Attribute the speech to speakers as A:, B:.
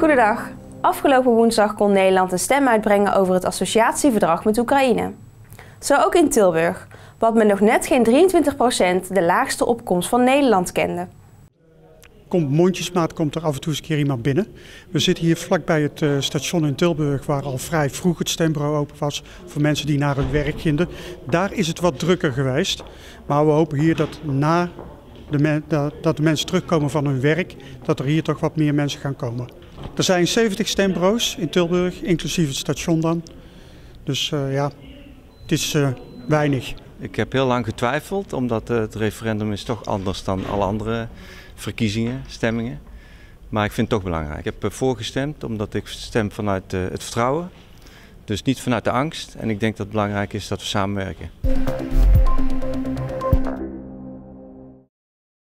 A: Goedendag. Afgelopen woensdag kon Nederland een stem uitbrengen over het associatieverdrag met Oekraïne. Zo ook in Tilburg, wat met nog net geen 23% de laagste opkomst van Nederland kende.
B: Komt mondjesmaat komt er af en toe eens een keer iemand binnen. We zitten hier vlakbij het uh, station in Tilburg, waar al vrij vroeg het stembureau open was voor mensen die naar hun werk gingen. Daar is het wat drukker geweest. Maar we hopen hier dat na de, dat de mensen terugkomen van hun werk, dat er hier toch wat meer mensen gaan komen. Er zijn 70 stembureaus in Tilburg, inclusief het station dan. Dus uh, ja, het is uh, weinig.
C: Ik heb heel lang getwijfeld, omdat het referendum is toch anders dan alle andere verkiezingen, stemmingen. Maar ik vind het toch belangrijk. Ik heb voorgestemd omdat ik stem vanuit het vertrouwen. Dus niet vanuit de angst. En ik denk dat het belangrijk is dat we samenwerken.